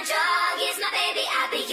my dog is my baby. I be